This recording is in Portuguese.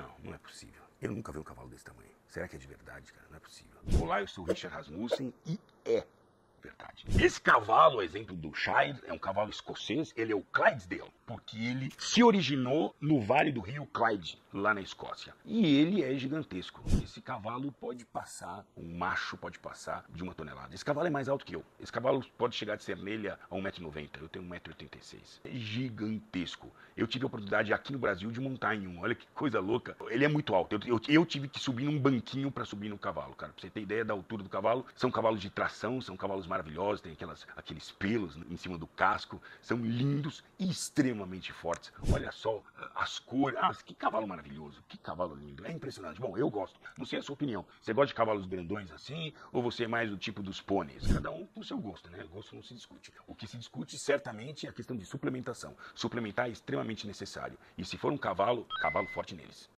Não, não é possível. Eu nunca vi um cavalo desse tamanho. Será que é de verdade, cara? Não é possível. Olá, eu sou o Richard Rasmussen e é verdade. Esse cavalo, exemplo do Shire, é um cavalo escocês, ele é o Clydesdale, porque ele se originou no vale do rio Clyde, lá na Escócia. E ele é gigantesco. Esse cavalo pode passar, um macho pode passar de uma tonelada. Esse cavalo é mais alto que eu. Esse cavalo pode chegar de Cermelha a 1,90m. Eu tenho 1,86m. É gigantesco. Eu tive a oportunidade aqui no Brasil de montar em um. Olha que coisa louca. Ele é muito alto. Eu, eu, eu tive que subir num banquinho para subir no cavalo, cara. Pra você ter ideia da altura do cavalo. São cavalos de tração, são cavalos maravilhosos, tem aquelas, aqueles pelos em cima do casco. São lindos e extremamente fortes. Olha só as cores. Ah, que cavalo maravilhoso. Que cavalo lindo. É impressionante. Bom, eu gosto. Não sei a sua opinião. Você gosta de cavalos grandões assim? Ou você é mais do tipo dos pôneis? Cada um com seu gosto, né? O gosto não se discute. O que se discute certamente é a questão de suplementação. Suplementar é extremamente necessário. E se for um cavalo, cavalo forte neles.